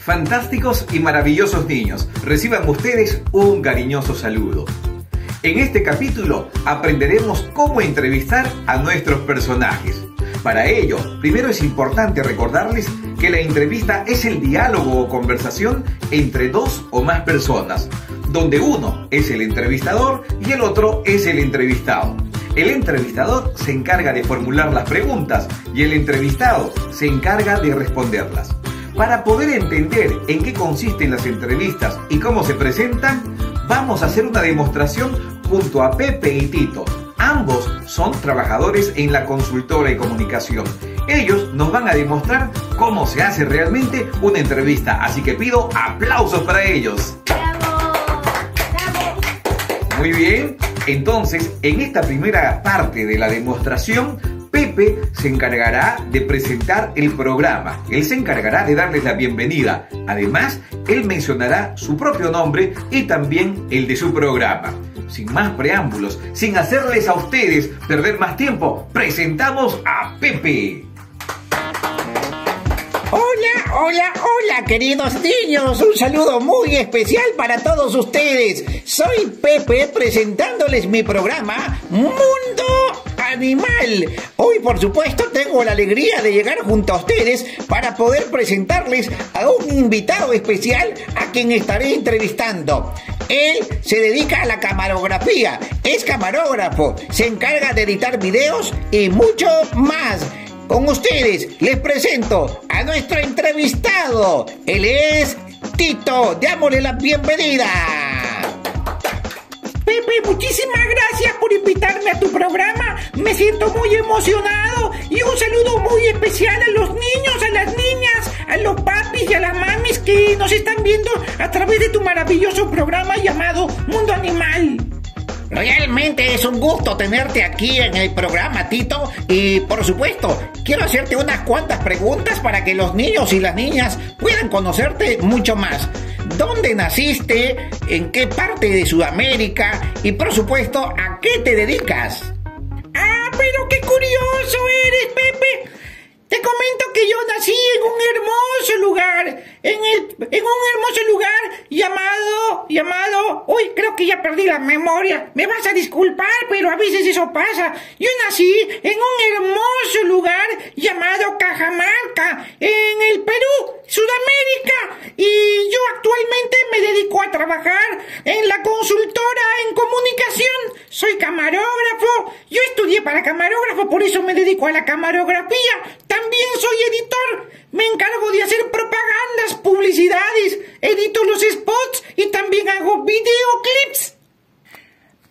Fantásticos y maravillosos niños, reciban ustedes un cariñoso saludo. En este capítulo aprenderemos cómo entrevistar a nuestros personajes. Para ello, primero es importante recordarles que la entrevista es el diálogo o conversación entre dos o más personas, donde uno es el entrevistador y el otro es el entrevistado. El entrevistador se encarga de formular las preguntas y el entrevistado se encarga de responderlas. Para poder entender en qué consisten las entrevistas y cómo se presentan, vamos a hacer una demostración junto a Pepe y Tito. Ambos son trabajadores en la consultora de comunicación. Ellos nos van a demostrar cómo se hace realmente una entrevista, así que pido aplausos para ellos. Muy bien, entonces en esta primera parte de la demostración Pepe se encargará de presentar el programa. Él se encargará de darles la bienvenida. Además, él mencionará su propio nombre y también el de su programa. Sin más preámbulos, sin hacerles a ustedes perder más tiempo, presentamos a Pepe. Hola, hola, hola, queridos niños. Un saludo muy especial para todos ustedes. Soy Pepe presentándoles mi programa Mundo Animal. Hoy, por supuesto, tengo la alegría de llegar junto a ustedes para poder presentarles a un invitado especial a quien estaré entrevistando. Él se dedica a la camarografía, es camarógrafo, se encarga de editar videos y mucho más. Con ustedes les presento a nuestro entrevistado. Él es Tito. Démosle la bienvenida. Pepe, muchísimas gracias por invitarme a tu programa. Me siento muy emocionado y un saludo muy especial a los niños, a las niñas, a los papis y a las mamis que nos están viendo a través de tu maravilloso programa llamado Mundo Animal. Realmente es un gusto tenerte aquí en el programa, Tito. Y por supuesto, quiero hacerte unas cuantas preguntas para que los niños y las niñas puedan conocerte mucho más. ¿Dónde naciste? ¿En qué parte de Sudamérica? Y por supuesto, ¿a qué te dedicas? Ah, pero qué curioso eres, Pepe. Te comento que yo nací en un hermoso lugar, en, el, en un hermoso lugar llamado, llamado, uy, creo que ya perdí la memoria, me vas a disculpar, pero a veces eso pasa. Yo nací en un hermoso lugar llamado Cajamarca, en el Perú, Sudamérica, me dedico a trabajar en la consultora en comunicación. Soy camarógrafo, yo estudié para camarógrafo, por eso me dedico a la camarografía. También soy editor. Me encargo de hacer propagandas, publicidades, edito los spots y también hago videoclips.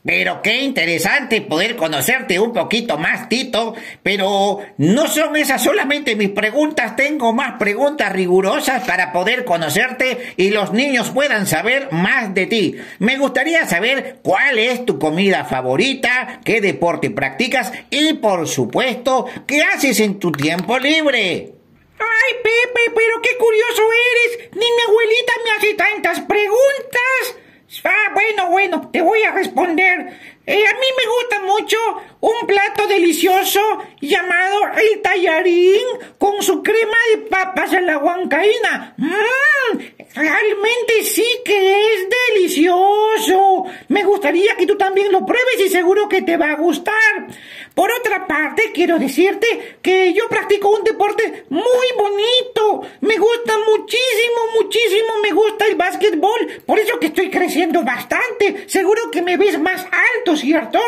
Pero qué interesante poder conocerte un poquito más, Tito. Pero no son esas solamente mis preguntas, tengo más preguntas rigurosas para poder conocerte y los niños puedan saber más de ti. Me gustaría saber cuál es tu comida favorita, qué deporte practicas y por supuesto, qué haces en tu tiempo libre. Ay, Pepe, pero qué curioso eres. Ni mi abuelita me hace tantas preguntas. Ah, bueno, bueno, te voy a responder. Eh, a mí me gusta mucho un plato delicioso llamado el tallarín con su crema de papas a la huancaína. Mmm, realmente sí que es delicioso. Me gustaría que tú también lo pruebes y seguro que te va a gustar. Por otra parte, quiero decirte que yo practico un deporte muy bonito. Me gusta muchísimo, muchísimo, me gusta el básquetbol. Por eso que estoy creciendo bastante. Seguro que me ves más alto, ¿cierto?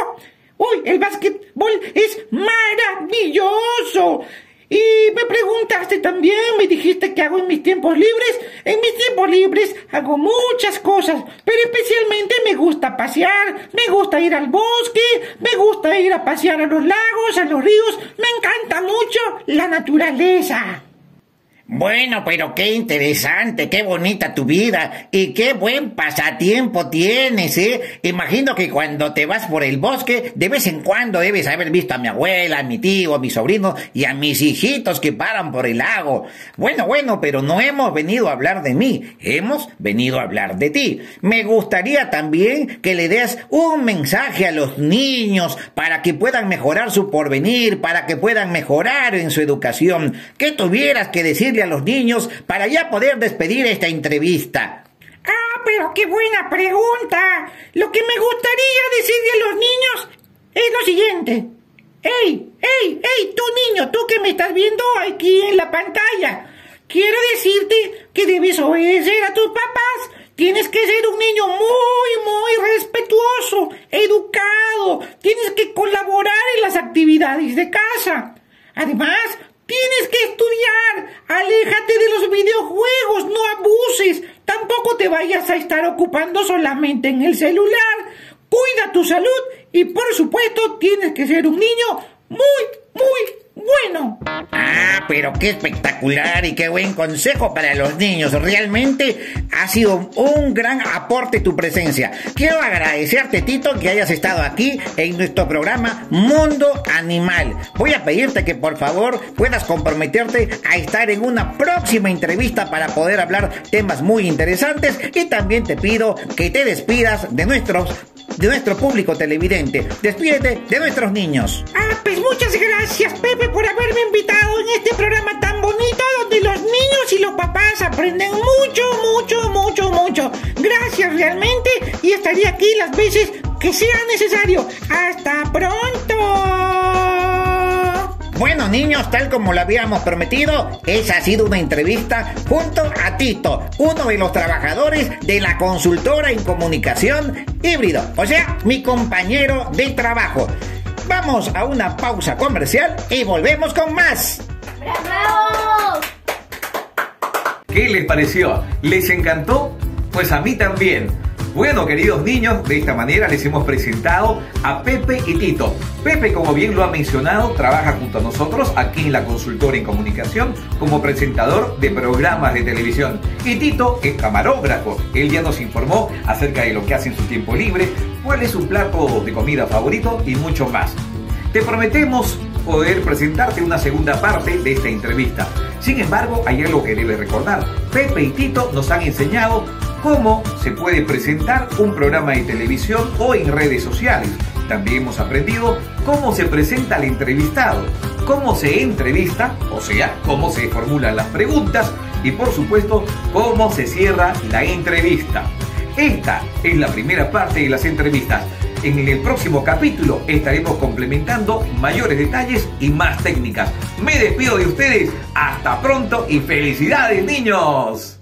Uy, el básquetbol es maravilloso. Y me preguntaste también, me dijiste qué hago en mis tiempos libres. En mis tiempos libres hago muchas cosas, pero especialmente me gusta pasear, me gusta ir al bosque, me gusta ir a pasear a los lagos, a los ríos, me encanta mucho la naturaleza. Bueno, pero qué interesante, qué bonita tu vida y qué buen pasatiempo tienes, ¿eh? Imagino que cuando te vas por el bosque, de vez en cuando debes haber visto a mi abuela, a mi tío, a mi sobrino y a mis hijitos que paran por el lago. Bueno, bueno, pero no hemos venido a hablar de mí, hemos venido a hablar de ti. Me gustaría también que le des un mensaje a los niños para que puedan mejorar su porvenir, para que puedan mejorar en su educación. ¿Qué tuvieras que decirle decirle a los niños para ya poder despedir esta entrevista? Ah, pero qué buena pregunta. Lo que me gustaría decirle a los niños es lo siguiente. ¡Ey, ey, ey, tú niño, tú que me estás viendo aquí en la pantalla! Quiero decirte que debes obedecer a tus papás. Tienes que ser un niño muy, muy respetuoso, educado. Tienes que colaborar en las actividades de casa. Además, tienes que estudiar. Aléjate de los videojuegos, no abuses. Tampoco te vayas a estar ocupando solamente en el celular. Cuida tu salud y por supuesto tienes que ser un niño muy, muy bueno. Ah, pero qué espectacular y qué buen consejo para los niños. Realmente ha sido un gran aporte tu presencia. Quiero agradecerte, Tito, que hayas estado aquí en nuestro programa Mundo Animal. Voy a pedirte que por favor puedas comprometerte a estar en una próxima entrevista para poder hablar temas muy interesantes y también te pido que te despidas de nuestros de nuestro público televidente. Despídete de nuestros niños. Ah, pues muchas gracias, Pepe, por haberme invitado en este programa tan bonito donde los niños y los papás aprenden mucho, mucho, mucho, mucho. Gracias realmente y estaría aquí las veces que sea necesario. Hasta pronto. Bueno, niños, tal como lo habíamos prometido, esa ha sido una entrevista junto a Tito, uno de los trabajadores de la consultora en comunicación híbrido, o sea, mi compañero de trabajo. Vamos a una pausa comercial y volvemos con más. ¡Bravo! ¿Qué les pareció? ¿Les encantó? Pues a mí también. Bueno, queridos niños, de esta manera les hemos presentado a Pepe y Tito. Pepe, como bien lo ha mencionado, trabaja junto a nosotros aquí en la consultora en comunicación como presentador de programas de televisión. Y Tito es camarógrafo. Él ya nos informó acerca de lo que hace en su tiempo libre, cuál es su plato de comida favorito y mucho más. Te prometemos poder presentarte una segunda parte de esta entrevista. Sin embargo, hay algo que debes recordar. Pepe y Tito nos han enseñado cómo se puede presentar un programa de televisión o en redes sociales. También hemos aprendido cómo se presenta al entrevistado, cómo se entrevista, o sea, cómo se formulan las preguntas y por supuesto cómo se cierra la entrevista. Esta es la primera parte de las entrevistas. En el próximo capítulo estaremos complementando mayores detalles y más técnicas. Me despido de ustedes. Hasta pronto y felicidades niños.